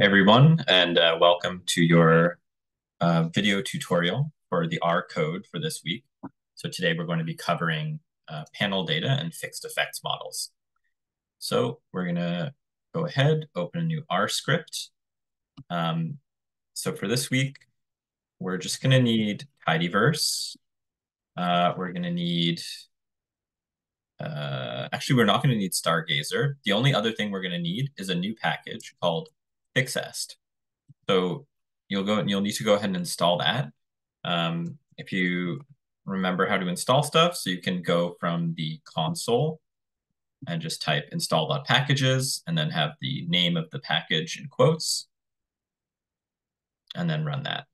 everyone, and uh, welcome to your uh, video tutorial for the R code for this week. So today we're going to be covering uh, panel data and fixed effects models. So we're going to go ahead, open a new R script. Um, so for this week, we're just going to need tidyverse. Uh, we're going to need, uh, actually, we're not going to need Stargazer. The only other thing we're going to need is a new package called fixest. So you'll go and you'll need to go ahead and install that. Um, if you remember how to install stuff, so you can go from the console and just type install.packages and then have the name of the package in quotes and then run that.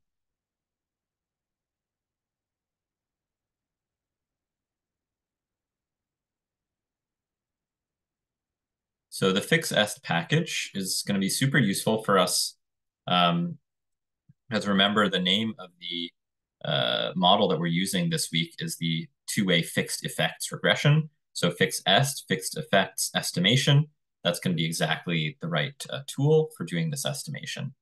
So the fixest package is going to be super useful for us. Um, because remember, the name of the uh, model that we're using this week is the two-way fixed effects regression. So fixed est, fixed effects estimation. That's going to be exactly the right uh, tool for doing this estimation.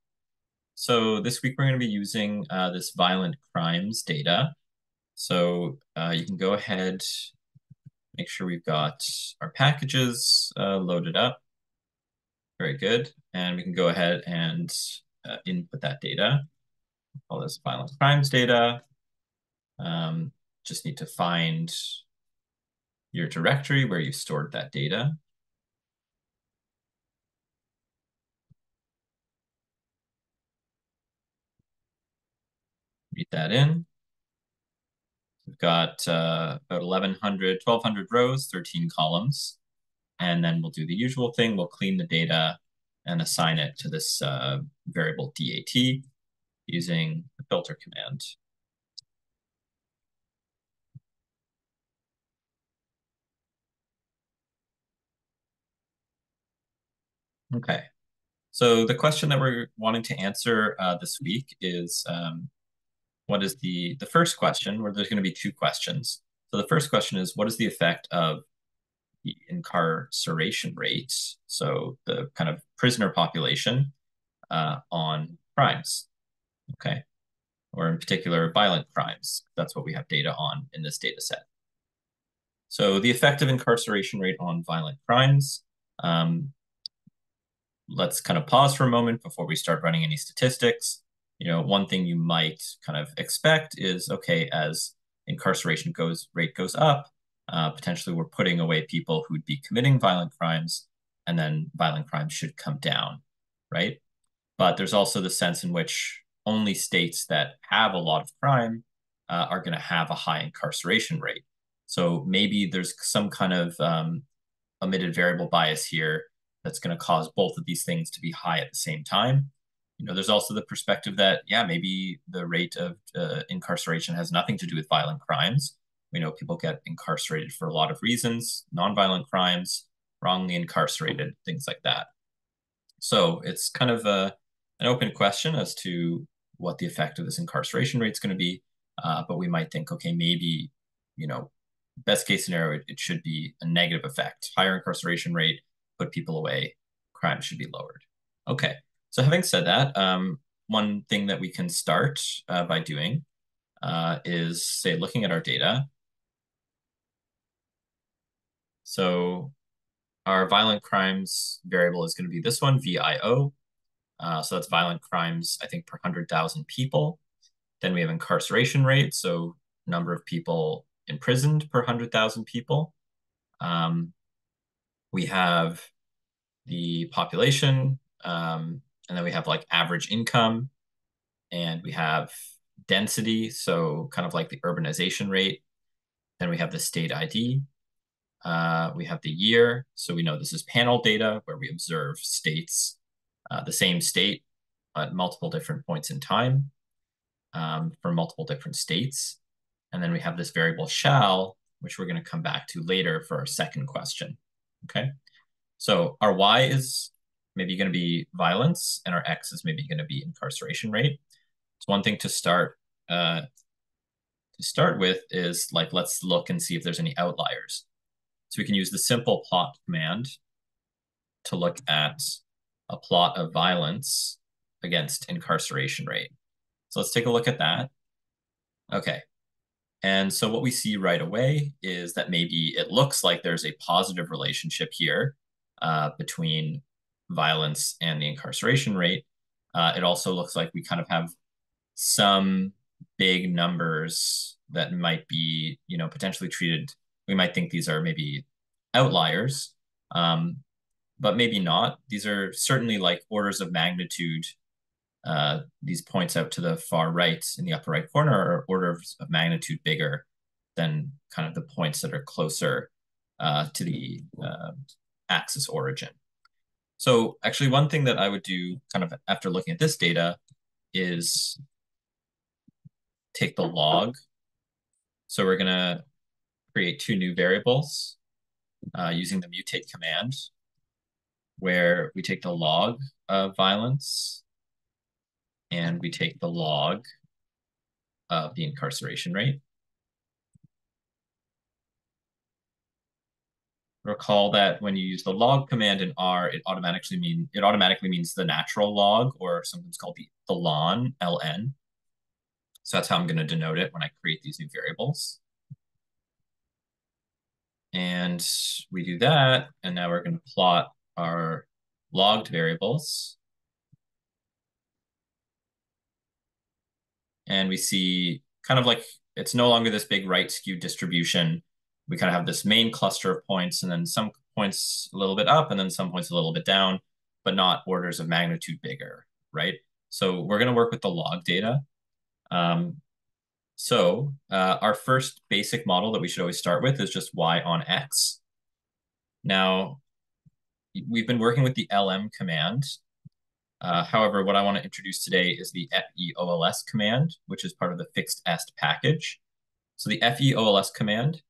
So this week we're going to be using uh, this violent crimes data. So uh, you can go ahead make sure we've got our packages uh, loaded up. Very good. And we can go ahead and uh, input that data. Call this violent crimes data. Um, just need to find your directory where you stored that data. Read that in. We've got uh, about 1,100, 1,200 rows, 13 columns. And then we'll do the usual thing. We'll clean the data and assign it to this uh, variable DAT using the filter command. Okay, so the question that we're wanting to answer uh, this week is um, what is the the first question where there's going to be two questions. So the first question is what is the effect of the incarceration rate so the kind of prisoner population uh, on crimes okay? Or in particular violent crimes. That's what we have data on in this data set. So the effect of incarceration rate on violent crimes um, let's kind of pause for a moment before we start running any statistics you know, one thing you might kind of expect is okay, as incarceration goes rate goes up, uh, potentially we're putting away people who'd be committing violent crimes, and then violent crimes should come down, right? But there's also the sense in which only states that have a lot of crime uh, are going to have a high incarceration rate. So maybe there's some kind of um, omitted variable bias here that's going to cause both of these things to be high at the same time you know, there's also the perspective that, yeah, maybe the rate of uh, incarceration has nothing to do with violent crimes. We know people get incarcerated for a lot of reasons, nonviolent crimes, wrongly incarcerated, things like that. So it's kind of a, an open question as to what the effect of this incarceration rate is going to be. Uh, but we might think, okay, maybe, you know, best case scenario, it, it should be a negative effect. Higher incarceration rate, put people away, crime should be lowered. Okay. So having said that, um, one thing that we can start uh, by doing uh, is, say, looking at our data. So our violent crimes variable is going to be this one, VIO. Uh, so that's violent crimes, I think, per 100,000 people. Then we have incarceration rate, so number of people imprisoned per 100,000 people. Um, we have the population, um, and then we have like average income and we have density, so kind of like the urbanization rate. Then we have the state ID. Uh, we have the year, so we know this is panel data where we observe states, uh, the same state at multiple different points in time um, for multiple different states. And then we have this variable shall, which we're going to come back to later for our second question. Okay, so our y is maybe going to be violence, and our X is maybe going to be incarceration rate. So one thing to start uh, to start with is like, let's look and see if there's any outliers. So we can use the simple plot command to look at a plot of violence against incarceration rate. So let's take a look at that. Okay. And so what we see right away is that maybe it looks like there's a positive relationship here uh, between violence and the incarceration rate. Uh, it also looks like we kind of have some big numbers that might be, you know, potentially treated. We might think these are maybe outliers, um, but maybe not. These are certainly like orders of magnitude. Uh, these points out to the far right in the upper right corner are orders of magnitude bigger than kind of the points that are closer uh, to the uh, axis origin. So actually one thing that I would do kind of after looking at this data is take the log. So we're going to create two new variables uh, using the mutate command where we take the log of violence and we take the log of the incarceration rate. Recall that when you use the log command in R, it automatically mean it automatically means the natural log or something's called the, the ln, ln. So that's how I'm going to denote it when I create these new variables. And we do that, and now we're going to plot our logged variables. And we see kind of like it's no longer this big right skewed distribution. We kind of have this main cluster of points and then some points a little bit up and then some points a little bit down, but not orders of magnitude bigger, right? So we're going to work with the log data. Um, so uh, our first basic model that we should always start with is just y on x. Now, we've been working with the lm command. Uh, however, what I want to introduce today is the FEOLS command, which is part of the fixest package. So the FEOLS command,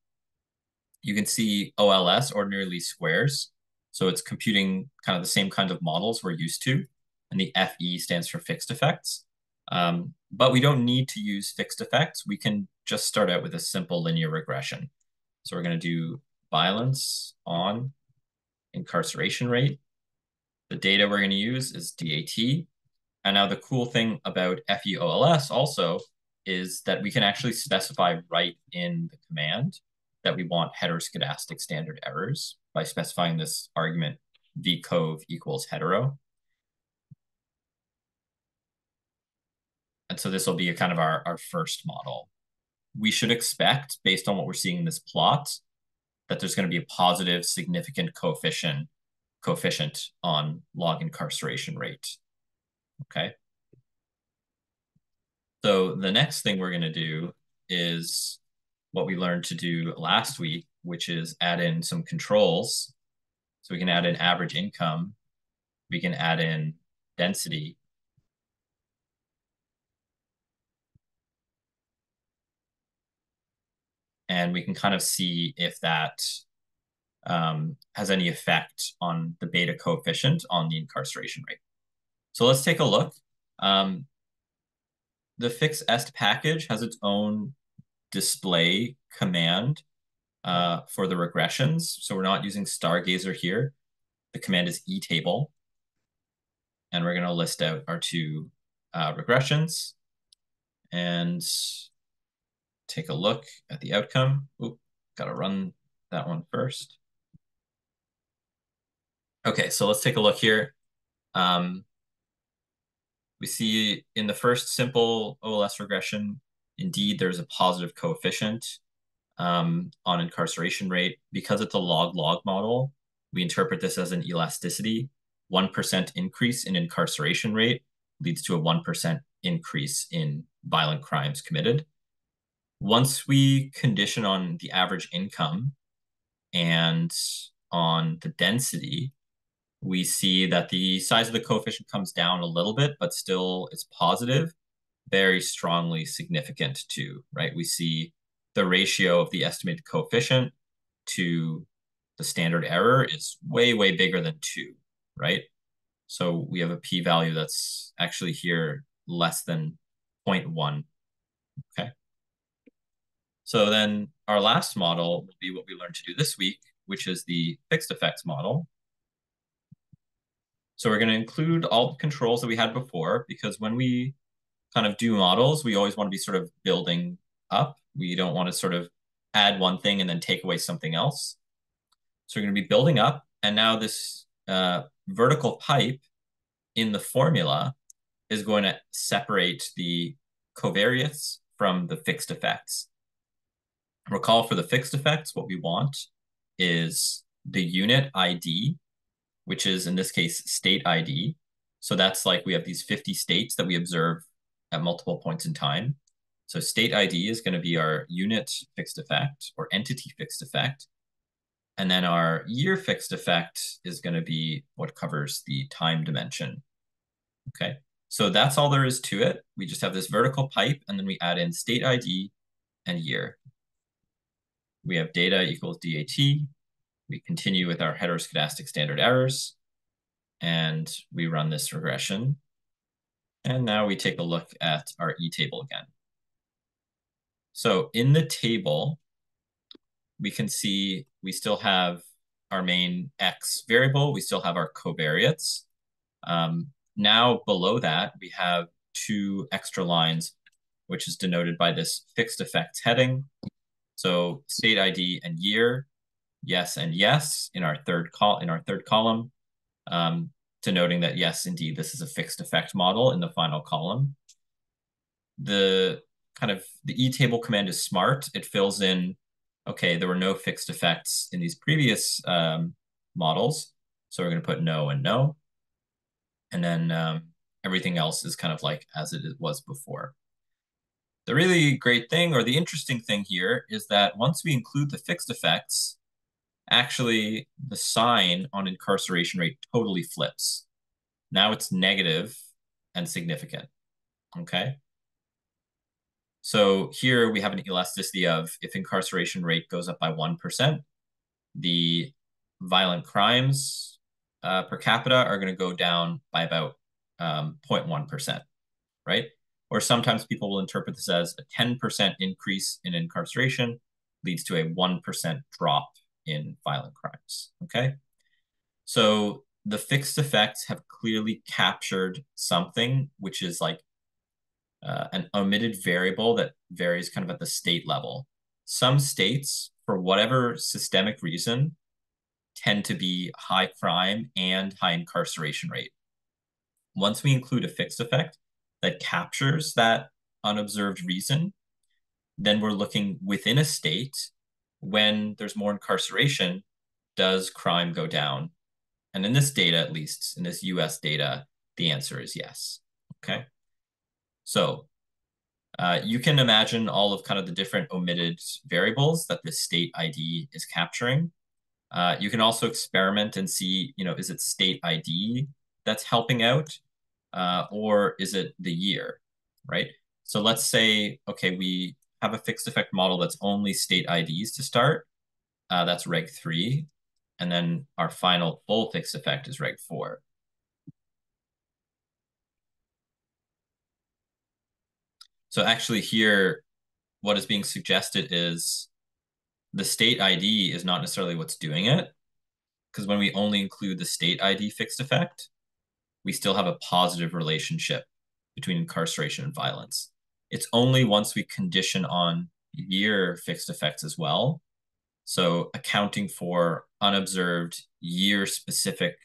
you can see OLS, ordinary squares. So it's computing kind of the same kind of models we're used to. And the FE stands for fixed effects. Um, but we don't need to use fixed effects. We can just start out with a simple linear regression. So we're going to do violence on incarceration rate. The data we're going to use is DAT. And now the cool thing about FEOLS also is that we can actually specify right in the command that we want heteroscedastic standard errors by specifying this argument vcov equals hetero. And so this will be kind of our, our first model. We should expect, based on what we're seeing in this plot, that there's going to be a positive significant coefficient coefficient on log incarceration rate. Okay. So the next thing we're going to do is what we learned to do last week, which is add in some controls. So we can add in average income. We can add in density. and we can kind of see if that um, has any effect on the beta coefficient on the incarceration rate. So let's take a look. Um, the fixest package has its own display command uh, for the regressions. So we're not using Stargazer here. The command is etable. And we're going to list out our two uh, regressions. And take a look at the outcome. Oop, gotta run that one first. Okay, so let's take a look here. Um, we see in the first simple OLS regression, indeed, there's a positive coefficient um, on incarceration rate. Because it's a log-log model, we interpret this as an elasticity. 1% increase in incarceration rate leads to a 1% increase in violent crimes committed once we condition on the average income and on the density, we see that the size of the coefficient comes down a little bit, but still it's positive, very strongly significant too, right? We see the ratio of the estimated coefficient to the standard error is way, way bigger than two, right? So we have a p-value that's actually here less than 0.1, okay? So then our last model will be what we learned to do this week, which is the fixed effects model. So we're going to include all the controls that we had before because when we kind of do models, we always want to be sort of building up. We don't want to sort of add one thing and then take away something else. So we're going to be building up. And now this uh, vertical pipe in the formula is going to separate the covariates from the fixed effects. Recall for the fixed effects, what we want is the unit ID, which is in this case state ID. So that's like we have these 50 states that we observe at multiple points in time. So state ID is going to be our unit fixed effect or entity fixed effect. And then our year fixed effect is going to be what covers the time dimension. Okay, so that's all there is to it. We just have this vertical pipe, and then we add in state ID and year. We have data equals DAT. We continue with our heteroscedastic standard errors, and we run this regression. And now we take a look at our e-table again. So in the table, we can see we still have our main x variable. We still have our covariates. Um, now below that, we have two extra lines, which is denoted by this fixed effects heading. So state ID and year, yes and yes in our third col in our third column, um, denoting that yes, indeed, this is a fixed effect model in the final column. The kind of the e-table command is smart. It fills in, okay, there were no fixed effects in these previous um, models. So we're going to put no and no. And then um, everything else is kind of like as it was before. The really great thing or the interesting thing here is that once we include the fixed effects, actually the sign on incarceration rate totally flips. Now it's negative and significant, okay? So here we have an elasticity of if incarceration rate goes up by 1%, the violent crimes uh, per capita are going to go down by about um, 0.1%, right? Or sometimes people will interpret this as a 10% increase in incarceration leads to a 1% drop in violent crimes, okay? So the fixed effects have clearly captured something which is like uh, an omitted variable that varies kind of at the state level. Some states, for whatever systemic reason, tend to be high crime and high incarceration rate. Once we include a fixed effect that captures that unobserved reason, then we're looking within a state when there's more incarceration, does crime go down? And in this data, at least in this US data, the answer is yes. Okay. So uh, you can imagine all of kind of the different omitted variables that this state ID is capturing. Uh, you can also experiment and see, you know, is it state ID that's helping out uh, or is it the year, right? So let's say, okay, we have a fixed effect model that's only state IDs to start. Uh, that's reg three. And then our final full fixed effect is reg four. So actually here, what is being suggested is the state ID is not necessarily what's doing it. Because when we only include the state ID fixed effect, we still have a positive relationship between incarceration and violence. It's only once we condition on year fixed effects as well. So accounting for unobserved year specific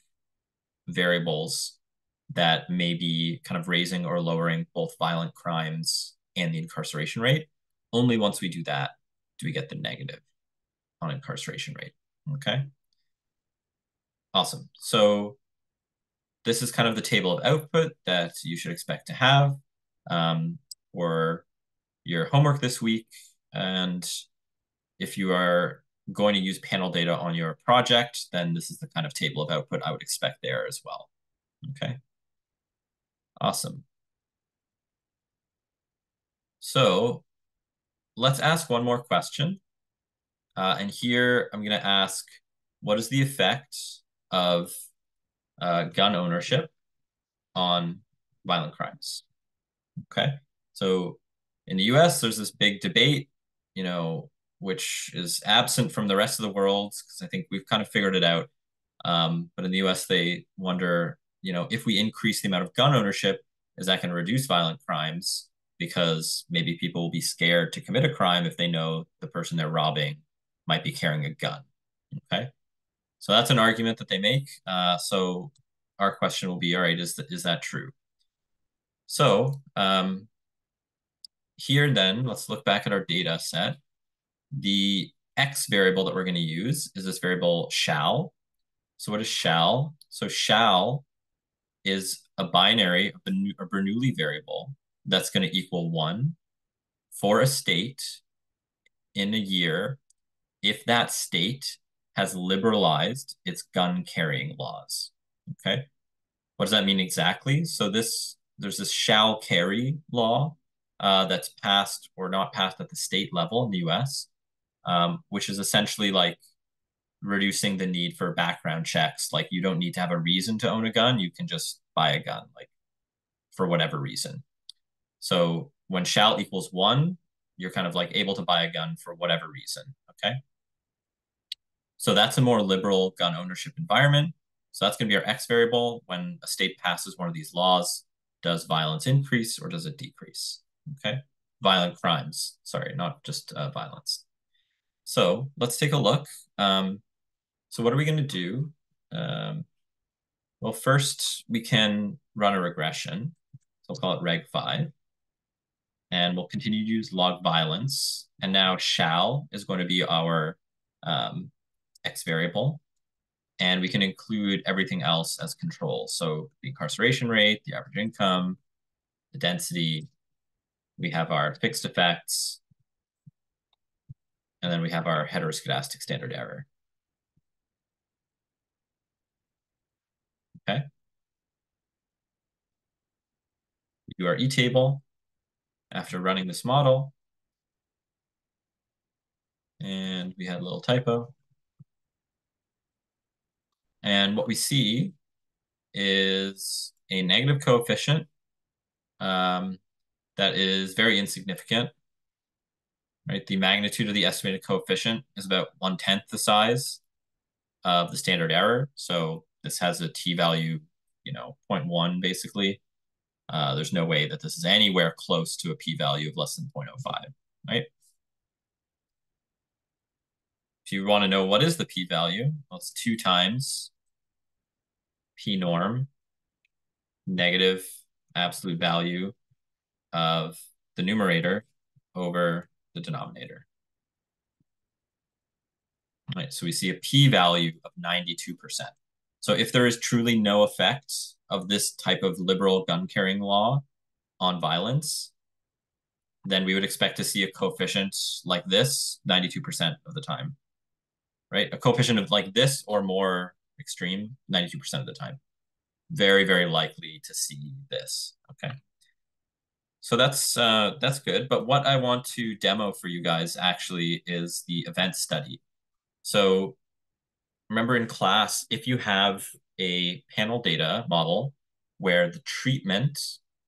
variables that may be kind of raising or lowering both violent crimes and the incarceration rate. Only once we do that do we get the negative on incarceration rate. Okay. Awesome. So this is kind of the table of output that you should expect to have um, for your homework this week. And if you are going to use panel data on your project, then this is the kind of table of output I would expect there as well. Okay. Awesome. So let's ask one more question. Uh, and here I'm going to ask, what is the effect of uh, gun ownership on violent crimes? Okay. So in the US, there's this big debate, you know, which is absent from the rest of the world because I think we've kind of figured it out. Um, but in the US, they wonder you know, if we increase the amount of gun ownership, is that going to reduce violent crimes? Because maybe people will be scared to commit a crime if they know the person they're robbing might be carrying a gun. Okay. So that's an argument that they make. Uh, so our question will be, all right, is, th is that true? So um, here then, let's look back at our data set. The x variable that we're going to use is this variable shall. So what is shall? So shall is a binary, a Bernoulli variable that's going to equal one for a state in a year if that state has liberalized its gun carrying laws. Okay. What does that mean exactly? So this there's this shall carry law uh, that's passed or not passed at the state level in the US, um, which is essentially like reducing the need for background checks. Like you don't need to have a reason to own a gun. You can just buy a gun, like for whatever reason. So when shall equals one, you're kind of like able to buy a gun for whatever reason. Okay. So that's a more liberal gun ownership environment. So that's going to be our X variable. When a state passes one of these laws, does violence increase or does it decrease? Okay. Violent crimes. Sorry, not just uh, violence. So let's take a look. Um, so what are we going to do? Um, well, first we can run a regression. So we'll call it reg5. And we'll continue to use log violence. And now shall is going to be our um, x variable. And we can include everything else as control. So the incarceration rate, the average income, the density. We have our fixed effects. And then we have our heteroscedastic standard error. Okay. We do our e-table after running this model. And we had a little typo. And what we see is a negative coefficient um, that is very insignificant. Right, the magnitude of the estimated coefficient is about one tenth the size of the standard error. So this has a t-value, you know, 0.1 basically. Uh, there's no way that this is anywhere close to a p-value of less than 0.05, right? If you want to know what is the p-value, well, it's two times p norm, negative absolute value of the numerator over the denominator. All right, so we see a p-value of 92%. So if there is truly no effect of this type of liberal gun carrying law on violence, then we would expect to see a coefficient like this 92% of the time, right? A coefficient of like this or more extreme 92% of the time. Very, very likely to see this, okay? So that's uh, that's good. But what I want to demo for you guys actually is the event study. So remember in class, if you have a panel data model where the treatment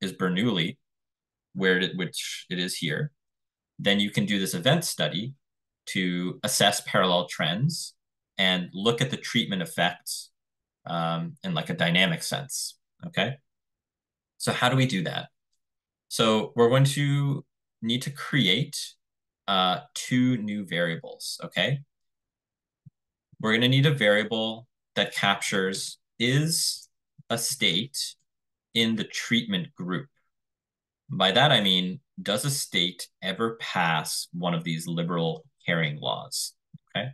is Bernoulli, where it, which it is here, then you can do this event study to assess parallel trends and look at the treatment effects um, in like a dynamic sense. Okay. So how do we do that? So we're going to need to create uh, two new variables. Okay we're going to need a variable that captures is a state in the treatment group. By that, I mean, does a state ever pass one of these liberal carrying laws? Okay.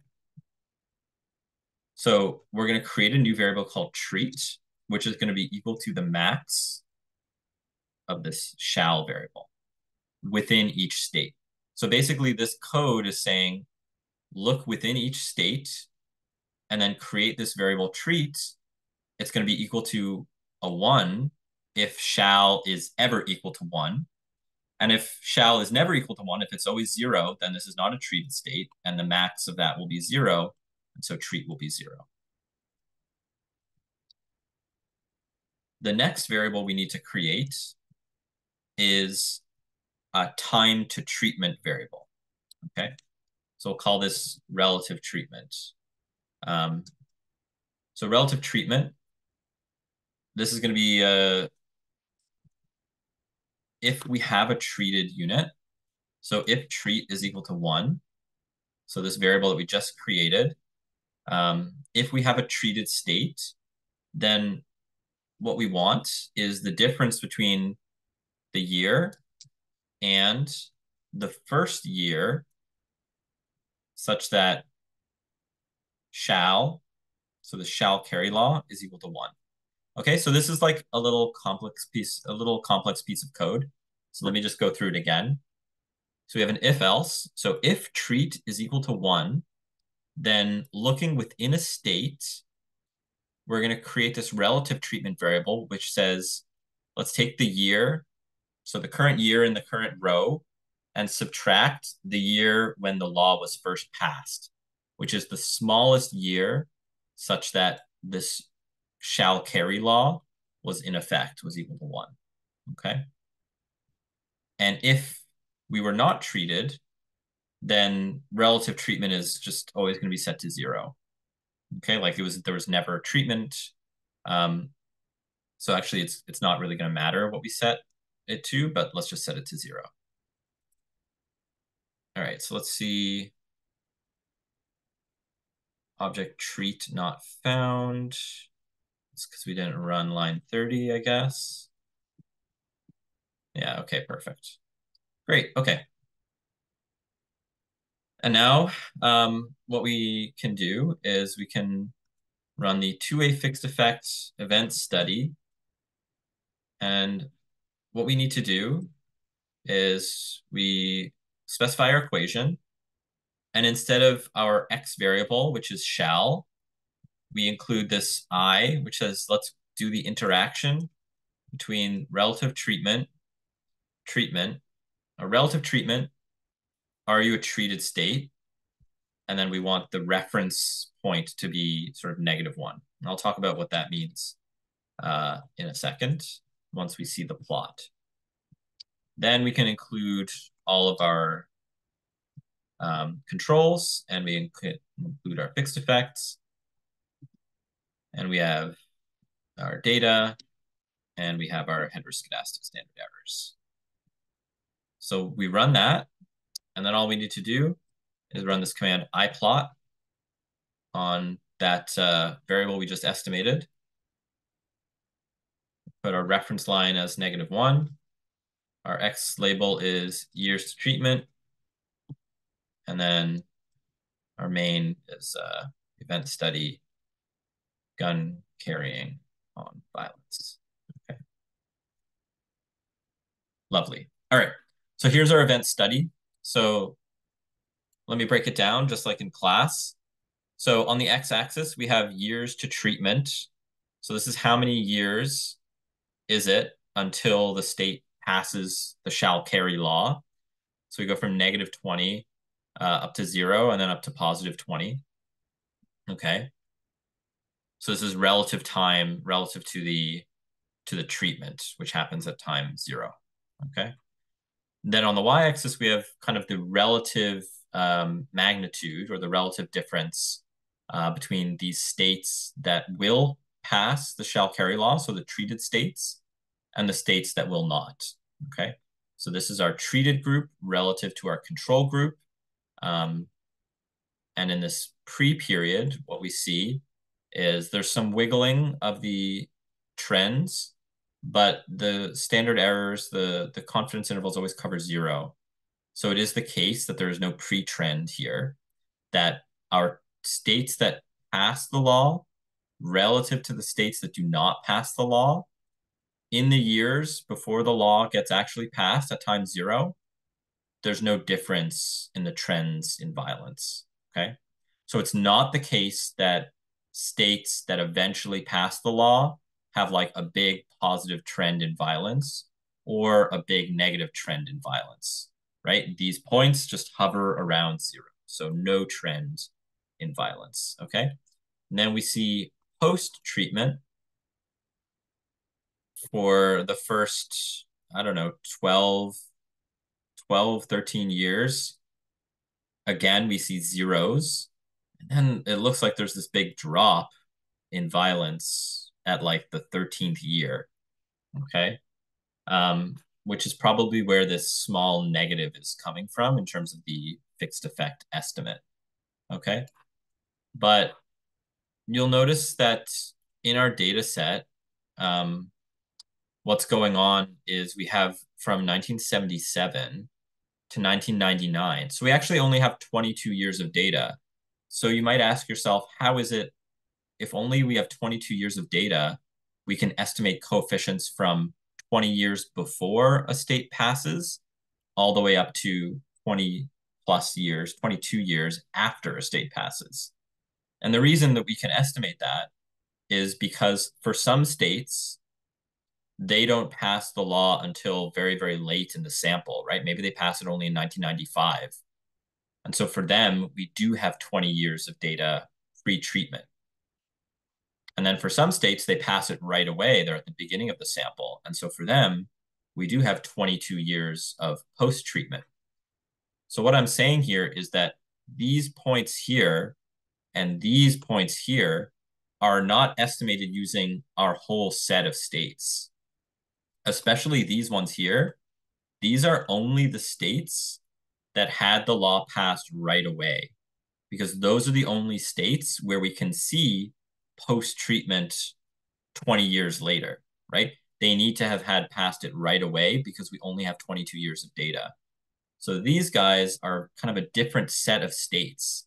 So we're going to create a new variable called treat, which is going to be equal to the max of this shall variable within each state. So basically this code is saying, look within each state and then create this variable treat, it's going to be equal to a one if shall is ever equal to one. And if shall is never equal to one, if it's always zero, then this is not a treated state, and the max of that will be zero, and so treat will be zero. The next variable we need to create is a time to treatment variable, okay? So we'll call this relative treatment. Um, so relative treatment this is going to be uh, if we have a treated unit. So if treat is equal to one, so this variable that we just created, um, if we have a treated state, then what we want is the difference between the year and the first year such that shall, so the shall carry law is equal to one. Okay, so this is like a little complex piece, a little complex piece of code. So let me just go through it again. So we have an if else. So if treat is equal to one, then looking within a state, we're going to create this relative treatment variable, which says, let's take the year, so the current year in the current row, and subtract the year when the law was first passed, which is the smallest year such that this shall carry law was in effect, was equal to one, okay? And if we were not treated, then relative treatment is just always going to be set to zero. Okay, like it was there was never treatment. Um, so actually it's it's not really going to matter what we set it to, but let's just set it to zero. All right, so let's see. Object treat not found. It's because we didn't run line 30, I guess. Yeah, okay, perfect. Great, okay. And now um, what we can do is we can run the two-way fixed effect event study. And what we need to do is we specify our equation. And instead of our x variable, which is shall, we include this i, which says let's do the interaction between relative treatment, treatment, a relative treatment, are you a treated state? And then we want the reference point to be sort of negative one. And I'll talk about what that means uh, in a second once we see the plot. Then we can include all of our um, controls and we include our fixed effects. And we have our data and we have our heteroscedastic standard errors. So we run that and then all we need to do is run this command iplot on that uh, variable we just estimated. Put our reference line as negative one. Our X label is years to treatment. And then our main is uh, event study gun carrying on violence. Okay. Lovely. All right. So here's our event study. So let me break it down just like in class. So on the x-axis, we have years to treatment. So this is how many years is it until the state passes the shall carry law. So we go from negative 20 uh, up to zero and then up to positive 20. Okay. So this is relative time relative to the to the treatment, which happens at time zero. Okay. Then on the y-axis, we have kind of the relative um, magnitude or the relative difference uh, between these states that will pass the shall carry law, so the treated states, and the states that will not. Okay, so this is our treated group relative to our control group. Um, and in this pre-period, what we see is there's some wiggling of the trends but the standard errors, the, the confidence intervals always cover zero. So it is the case that there is no pre-trend here, that our states that pass the law relative to the states that do not pass the law in the years before the law gets actually passed at time zero, there's no difference in the trends in violence, okay? So it's not the case that states that eventually pass the law have like a big positive trend in violence or a big negative trend in violence, right? These points just hover around zero. So no trend in violence, okay? And then we see post-treatment for the first, I don't know, 12, 12, 13 years. Again, we see zeros. And then it looks like there's this big drop in violence at like the 13th year. Okay. Um, which is probably where this small negative is coming from in terms of the fixed effect estimate. Okay. But you'll notice that in our data set, um, what's going on is we have from 1977 to 1999. So we actually only have 22 years of data. So you might ask yourself, how is it if only we have 22 years of data, we can estimate coefficients from 20 years before a state passes all the way up to 20 plus years, 22 years after a state passes. And the reason that we can estimate that is because for some states, they don't pass the law until very, very late in the sample, right? Maybe they pass it only in 1995. And so for them, we do have 20 years of data pre-treatment. And then for some states, they pass it right away. They're at the beginning of the sample. And so for them, we do have 22 years of post-treatment. So what I'm saying here is that these points here and these points here are not estimated using our whole set of states especially these ones here, these are only the states that had the law passed right away, because those are the only states where we can see post treatment 20 years later, right? They need to have had passed it right away because we only have 22 years of data. So these guys are kind of a different set of states.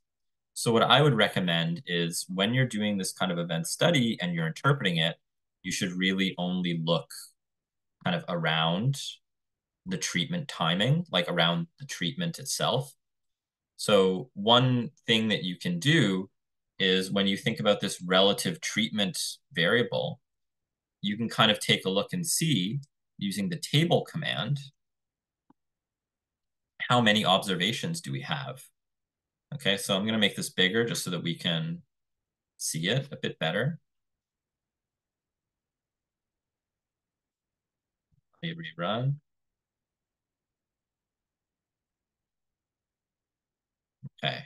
So what I would recommend is when you're doing this kind of event study and you're interpreting it, you should really only look kind of around the treatment timing, like around the treatment itself. So one thing that you can do is when you think about this relative treatment variable, you can kind of take a look and see using the table command, how many observations do we have? Okay, so I'm going to make this bigger just so that we can see it a bit better. Let me rerun. Okay.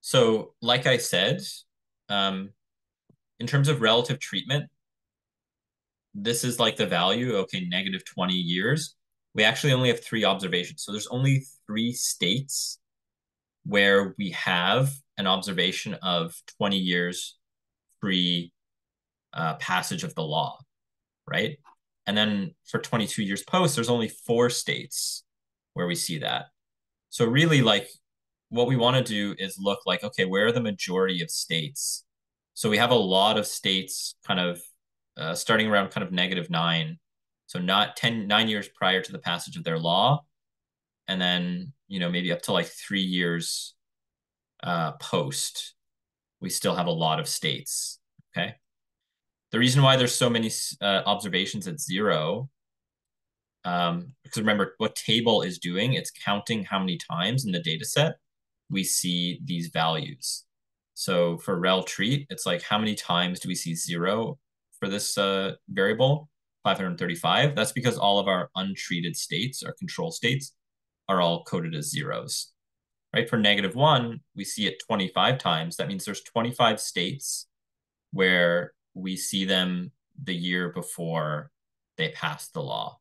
So like I said, um, in terms of relative treatment, this is like the value, okay, negative 20 years. We actually only have three observations. So there's only three states where we have an observation of 20 years free uh, passage of the law right? And then for 22 years post, there's only four states where we see that. So really like what we want to do is look like, okay, where are the majority of states? So we have a lot of states kind of uh, starting around kind of negative nine. So not 10, nine years prior to the passage of their law. And then, you know, maybe up to like three years uh, post, we still have a lot of states. Okay. The reason why there's so many uh, observations at zero, um, because remember what table is doing, it's counting how many times in the data set we see these values. So for rel treat, it's like how many times do we see zero for this uh, variable? 535. That's because all of our untreated states, our control states, are all coded as zeros. Right? For negative one, we see it 25 times. That means there's 25 states where we see them the year before they pass the law.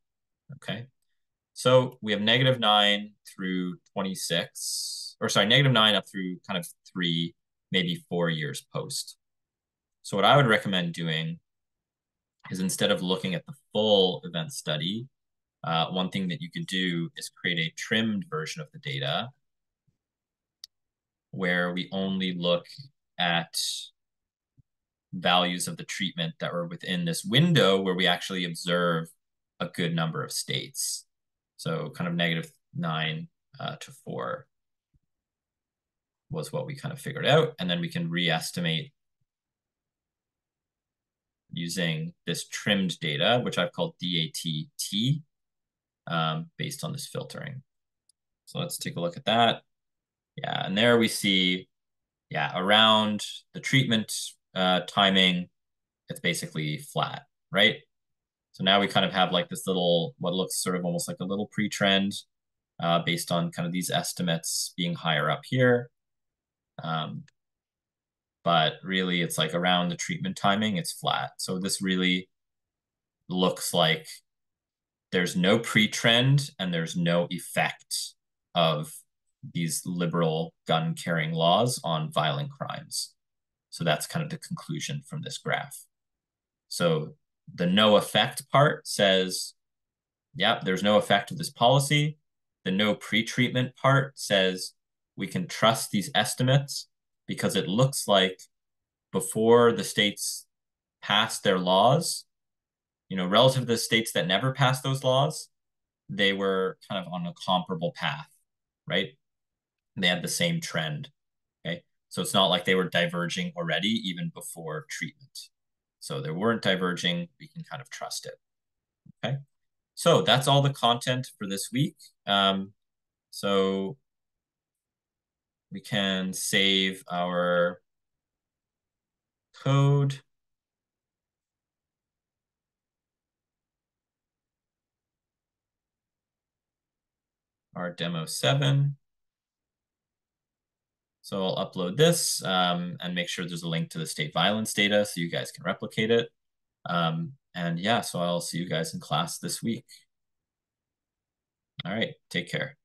Okay. So we have negative nine through 26, or sorry, negative nine up through kind of three, maybe four years post. So what I would recommend doing is instead of looking at the full event study, uh, one thing that you could do is create a trimmed version of the data where we only look at values of the treatment that were within this window where we actually observe a good number of states. So kind of negative nine uh, to four was what we kind of figured out. And then we can re-estimate using this trimmed data, which I've called DATT, um, based on this filtering. So let's take a look at that. Yeah, and there we see, yeah, around the treatment uh, timing, it's basically flat, right? So now we kind of have like this little, what looks sort of almost like a little pre-trend uh, based on kind of these estimates being higher up here. Um, but really it's like around the treatment timing, it's flat. So this really looks like there's no pre-trend and there's no effect of these liberal gun carrying laws on violent crimes. So that's kind of the conclusion from this graph. So the no effect part says, yep, there's no effect of this policy. The no pre-treatment part says we can trust these estimates because it looks like before the states passed their laws, you know, relative to the states that never passed those laws, they were kind of on a comparable path, right? And They had the same trend. Okay. So it's not like they were diverging already even before treatment. So they weren't diverging. We can kind of trust it. Okay. So that's all the content for this week. Um, so we can save our code. Our demo seven. So I'll upload this um, and make sure there's a link to the state violence data so you guys can replicate it. Um, and yeah, so I'll see you guys in class this week. All right, take care.